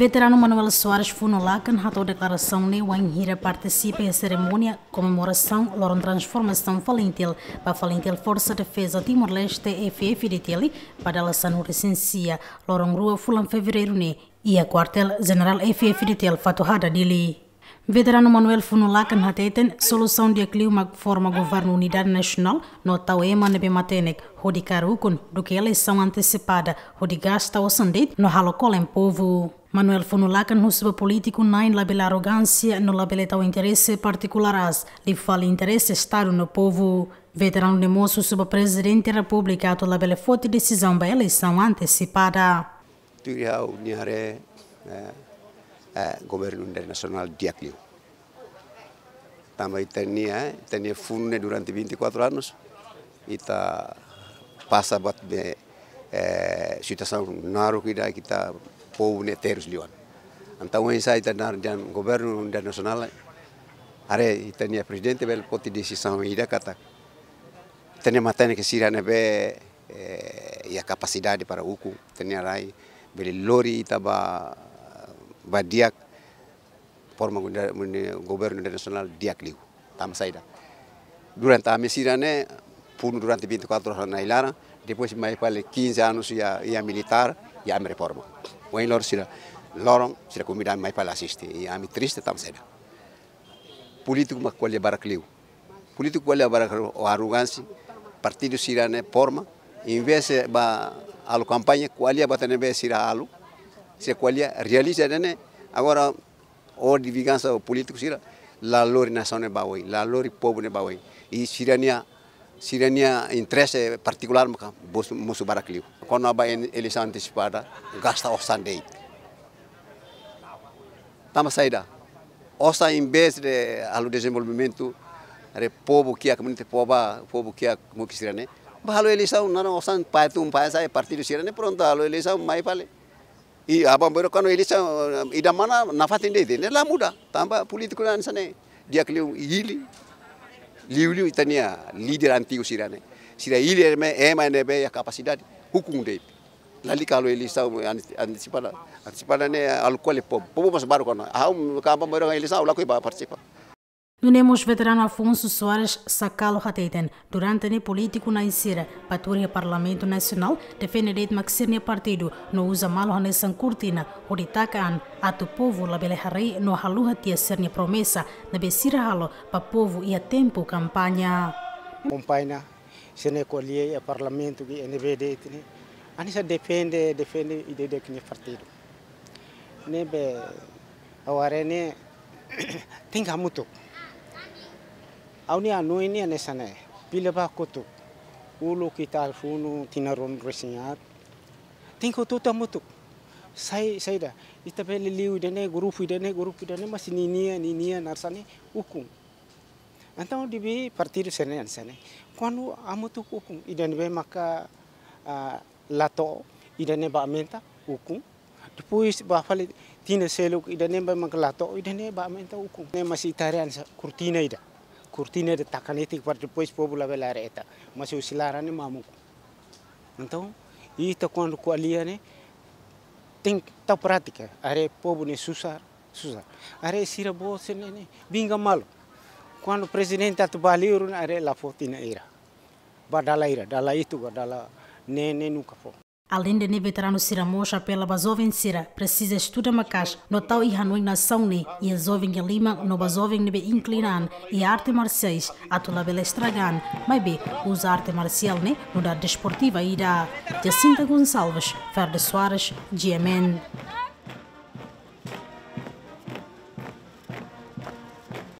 Veterano Manuel Soares Funolacan ratou declaração ne Wanhira participa em cerimônia comemoração Loron Transformação Falentil. Para Falentil Força Defesa Timor-Leste FF de Tele para a Sanu Recensia Loron Rua Fulan Fevereiro ne e a quartel General FF de Tele Fatuhada Dili. Veterano Manuel Funulakan hateten solução de clima forma governo unidade nacional no tau ema nebe matenek hodi do que eleição antecipada hodi gasta o sandit no halocolem povo. Manuel Funulakan husba político nain labela arrogância no labela o interesse particular as li fala interesse estado no povo. Veterano de moço suba presidente da república to labela forte decisão ba eleição antecipada. Turia uniare eh, governo internazionale Diaklio. Também tinha, tinha fundo durante 24 anos e tá passa buat eh, situação naru kita kita povo neteros liwan. Então essa está na governo internacional are tinha presidente bel poti decisão ida kata. Tinha matane que sira nebe eh, e a capacidade para o cu tinha rai bel lori itaba badiak forma governo internacional diak liu tam saida. Durante a mesirane pun durante 24 horas na ilara depois mais para 15 anos ia ia militar ia am reforma. O lor sira lorong sira comida mai para assistir e ami triste tam saida. Político ma qual barak liu político qual barak o arrogância partido sirane forma em vez ba alu campanha qual ia batene be sira alu se qualia realiza né? Agora o de vingança político sira la lori nação ne bawai la lori povo ne bawai e sirania sirania interesse particular maka bos musu quando aba eleição antecipada gasta osandei tama saída. Osa em vez de alo desenvolvimento re povo que a comunidade povo povo que a como que sirane bahalo eleição não osan paitu um paisa partido sirane pronto alo eleição mai pale Iya, apa baru kan ini ida mana nafatin deh ini lah muda tambah politikul an sana. Dia keliu hili liu liu itu nia leader anti usirane sira hili me ema eh, ne be ya kapasidad hukum deh lali kalau ini sa antisipala antisipala ne alkohol pop pop mas baru kan. Ahum kamu baru kan ini sa ulah kau ibarat Nunemos veterano Afonso Soares Sacalo Hateiten, durante ne político na Isira, paturia Parlamento Nacional, defende de maxirne partido, no usa malo hanesan curtina, horitakaan, atu povo la bele harei no haluha tia serne promessa, na besira halo, pa povo ia tempo campanha. Companha, se ne colhe a Parlamento que NVD, ani sa defende, defende ideia de que partido. Ne be, aware ne, tem muito. Au ni anu ini ane sana pila ba kotu ulu kita funu tinaron resingat tingko tu tamutu sai sai da. Ita pele liu dene grupo dene grupo dene masih ninia ninia narsane hukum então dibi partido sene sene. Quando amutu hukum idan be maka lato. Idane ba menta hukum depois ba tina seluk. Idane ba maka lato. Idane ba menta hukum ne masih tarian kurtina ida cortina de tacanete para depois povo lá reta mas o silara ne mamu então isso quando com ali né tem tal prática. Are povo ne susar susar. Are sira bo sene ne binga malo. Quando o presidente atu baliur are la fotina ira. Badala ira dala itu badala ne ne nunca foi Além de veterano Sira Mocha pela Bazovem Sira, precisa estudar macas, no tal e Hanoi nação ne, e a Zovem Lima, no Bazovem nebe inclinan, e arte marciais, a tula bela estragan, mas bem, usa arte marcial ne, no da desportiva ira. Jacinta Gonçalves, Ferde Soares, GMN.